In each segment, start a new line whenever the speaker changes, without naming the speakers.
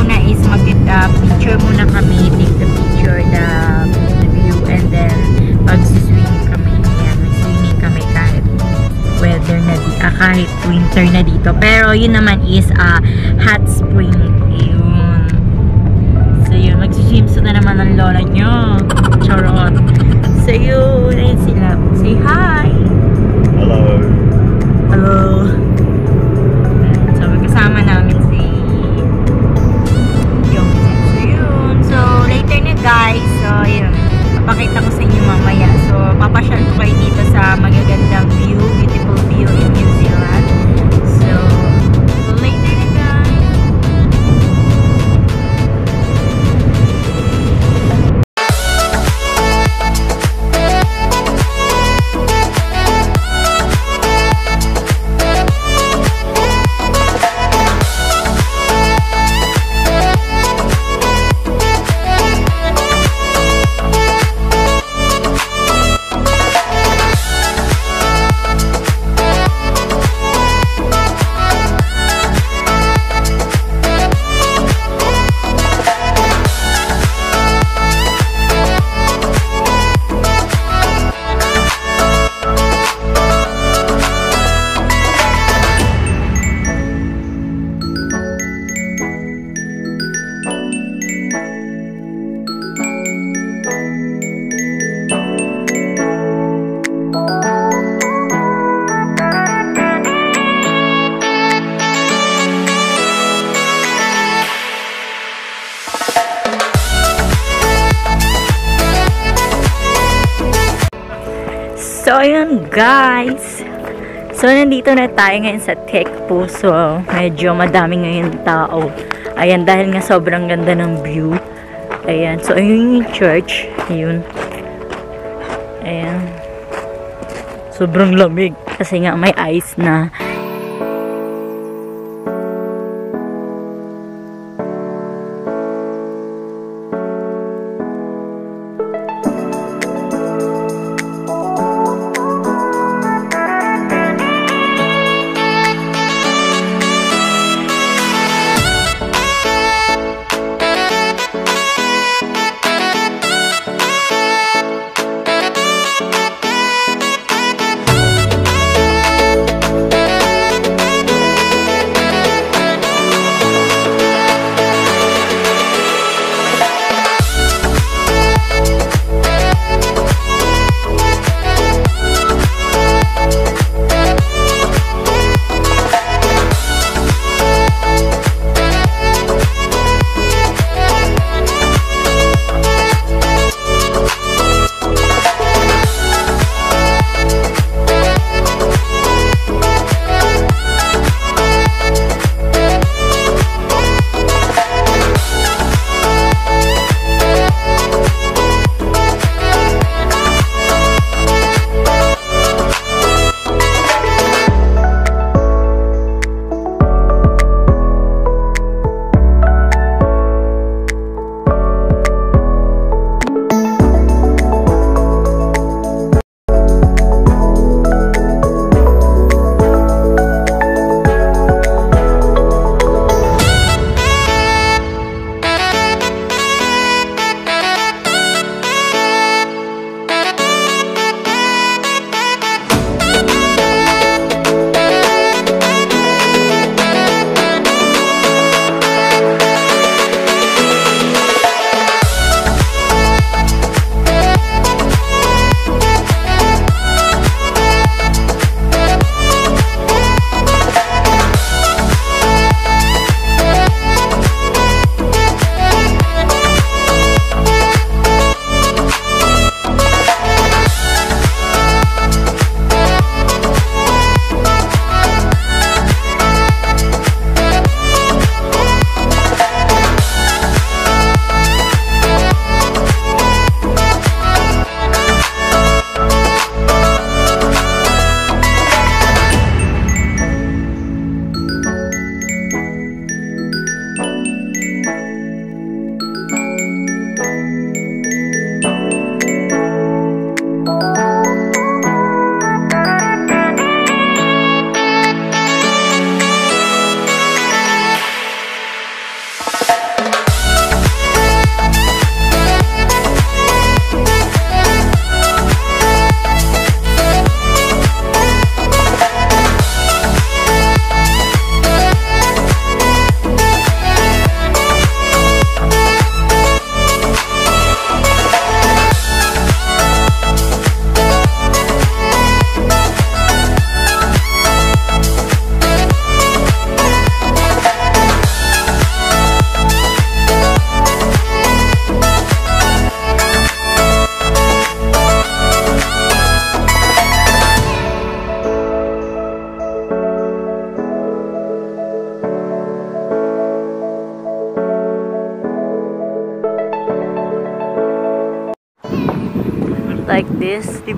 muna is mag uh, muna kami. Take the picture, the, the view, and then mag-swim kami. Yan, mag-swimming kami kahit weather na di, ah, kahit winter na dito. Pero, yun naman is uh, hot spring. Yun. So, yun. Mag-swim na naman ang lola nyo. Charot. So, yun. So, ayun guys. So, nandito na tayo ngayon sa Tech po. So, medyo madami ngayon tao. Ayan, dahil nga sobrang ganda ng view. Ayan. So, ayun yung church. Ayun. Ayan. Sobrang lamig. Kasi nga may ice na.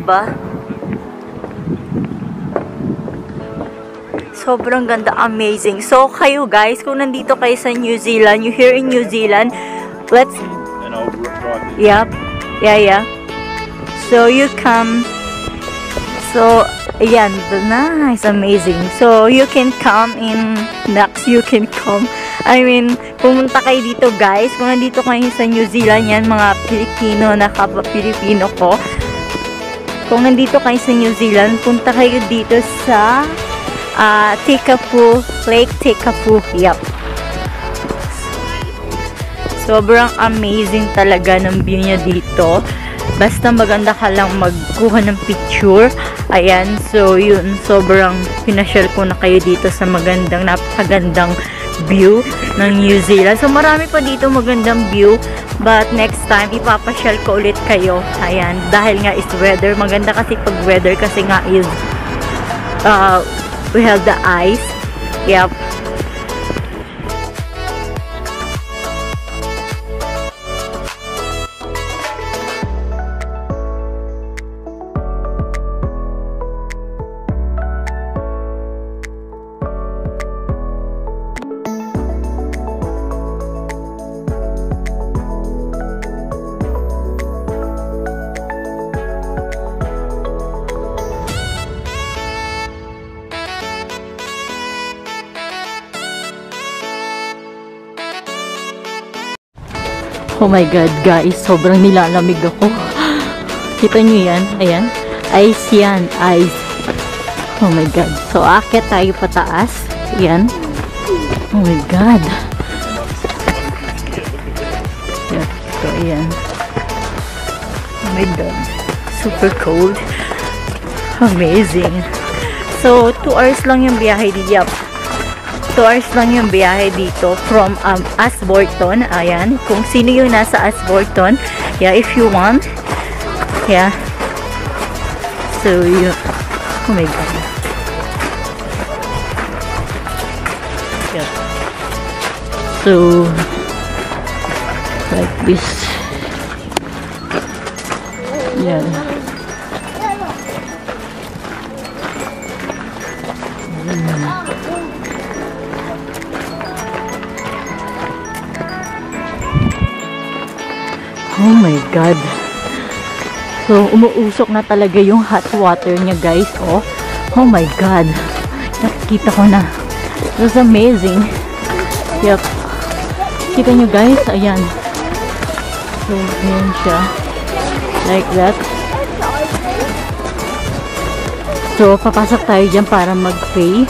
Ba? Sobrang ganda, amazing. So, kayo guys, kung nandito kayo sa New Zealand, you here in New Zealand, let's, yep, yeah, yeah. So, you come, so, ayan, nice, amazing. So, you can come in, next, you can come, I mean, pumunta kayo dito guys, kung nandito kayo sa New Zealand, yan, mga Pilipino, na kapwa-Pilipino ko, kung nandito kayo sa New Zealand, punta kayo dito sa ah Tekapu, Lake Tekapu. Yup. Sobrang amazing talaga ng view niya dito. Basta maganda ka lang magkuha ng picture. Ayan, so yun, sobrang pinasyal ko na kayo dito sa magandang, napakagandang view ng New Zealand. So marami pa dito magandang view. But next time, ipapasyal ko ulit kayo. Ayan, dahil nga is weather. Maganda kasi pag weather kasi nga is uh, we have the ice. Yep. Oh my God, guys. Sobrang nilalamig ako. Kita nyo yan? Ayan. Ice yan. Ice. Oh my God. So, akit tayo pataas. Ayan. Oh my God. So, ayan. Oh my God. Super cold. Amazing. So, 2 hours lang yung biyahe Yap. 2 hours lang yung biyahe dito from um, Asborton. Ayan. Kung sino yung nasa Asborton. Yeah, if you want. Yeah. So, yun. Oh my God. Yeah. So, like this. Yeah. Oh my God. So, umuusok na talaga yung hot water niya, guys. Oh, oh my God. Nakikita ko na. It amazing. Yep. Kita nyo, guys? Ayan. So, ayan siya. Like that. So, papasok tayo dyan para mag-pray.